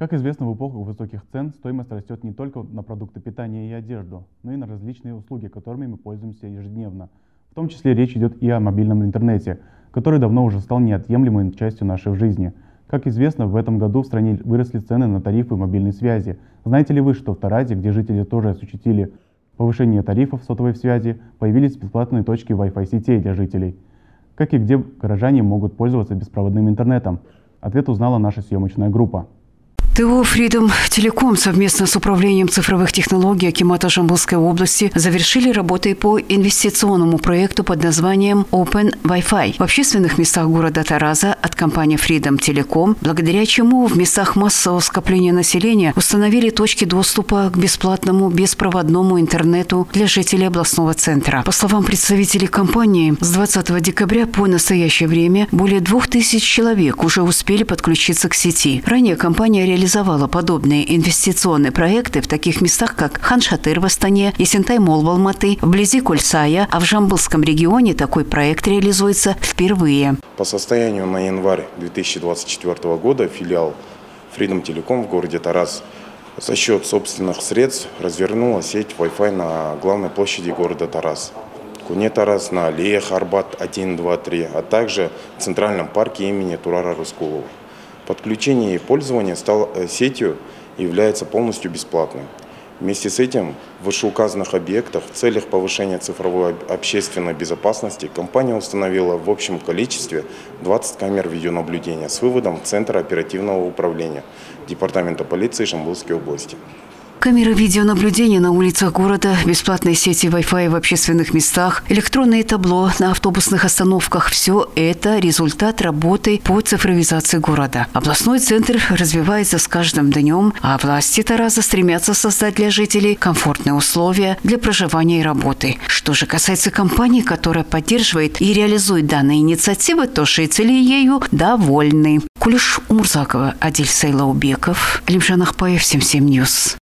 Как известно, в эпоху высоких цен стоимость растет не только на продукты питания и одежду, но и на различные услуги, которыми мы пользуемся ежедневно. В том числе речь идет и о мобильном интернете, который давно уже стал неотъемлемой частью нашей жизни. Как известно, в этом году в стране выросли цены на тарифы мобильной связи. Знаете ли вы, что в Таразе, где жители тоже ощутили повышение тарифов сотовой связи, появились бесплатные точки Wi-Fi сетей для жителей? Как и где горожане могут пользоваться беспроводным интернетом? Ответ узнала наша съемочная группа. ТО «Фридом Телеком» совместно с Управлением цифровых технологий Акимата Жамбылской области завершили работы по инвестиционному проекту под названием Open Wi-Fi в общественных местах города Тараза от компании Freedom Telecom, благодаря чему в местах массового скопления населения установили точки доступа к бесплатному беспроводному интернету для жителей областного центра. По словам представителей компании, с 20 декабря по настоящее время более 2000 человек уже успели подключиться к сети. Ранее компания реализовала подобные инвестиционные проекты в таких местах, как Ханшатыр в Астане, Есентай-Мол в Алматы, вблизи Кульсая, а в Жамбылском регионе такой проект реализуется впервые. По состоянию на январь 2024 года филиал Freedom Telecom в городе Тарас за счет собственных средств развернула сеть Wi-Fi на главной площади города Тарас. Куне Тарас на аллее Харбат 1, 2, 3, а также в Центральном парке имени Турара Рускулова. Подключение и пользование стал, э, сетью является полностью бесплатным. Вместе с этим в вышеуказанных объектах в целях повышения цифровой общественной безопасности компания установила в общем количестве 20 камер видеонаблюдения с выводом в Центр оперативного управления Департамента полиции Жамбылской области. Камеры видеонаблюдения на улицах города, бесплатные сети Wi-Fi в общественных местах, электронные табло на автобусных остановках – все это результат работы по цифровизации города. Областной центр развивается с каждым днем, а власти Тараза стремятся создать для жителей комфортные условия для проживания и работы. Что же касается компании, которая поддерживает и реализует данные инициативы, то жители ею довольны. Кулиш Мурзакова, Адиль Сейлаубеков, Алимжан Ахпаев, 77 Ньюс.